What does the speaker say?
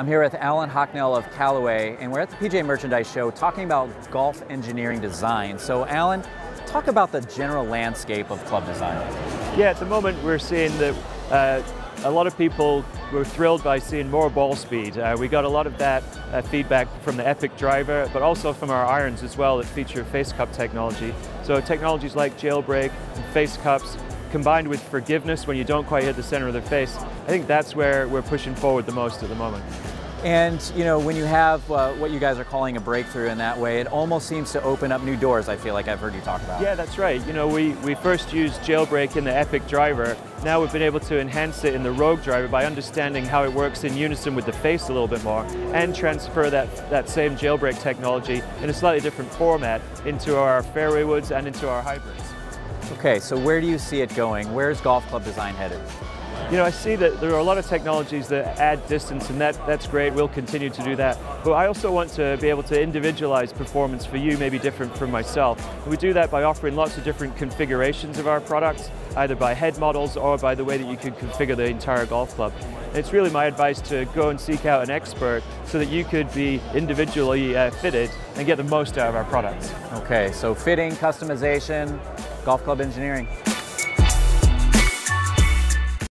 I'm here with Alan Hocknell of Callaway, and we're at the PGA Merchandise Show talking about golf engineering design. So, Alan, talk about the general landscape of club design. Yeah, at the moment we're seeing that uh, a lot of people were thrilled by seeing more ball speed. Uh, we got a lot of that uh, feedback from the Epic driver, but also from our irons as well that feature face cup technology. So technologies like jailbreak and face cups combined with forgiveness when you don't quite hit the center of the face, I think that's where we're pushing forward the most at the moment. And you know, when you have uh, what you guys are calling a breakthrough in that way, it almost seems to open up new doors. I feel like I've heard you talk about. Yeah, that's right. You know, we we first used jailbreak in the Epic driver. Now we've been able to enhance it in the Rogue driver by understanding how it works in unison with the face a little bit more, and transfer that that same jailbreak technology in a slightly different format into our fairway woods and into our hybrids. Okay, so where do you see it going? Where's golf club design headed? You know, I see that there are a lot of technologies that add distance, and that, that's great. We'll continue to do that. But I also want to be able to individualize performance for you, maybe different from myself. And we do that by offering lots of different configurations of our products, either by head models or by the way that you can configure the entire golf club. And it's really my advice to go and seek out an expert so that you could be individually uh, fitted and get the most out of our products. Okay, so fitting, customization, golf club engineering.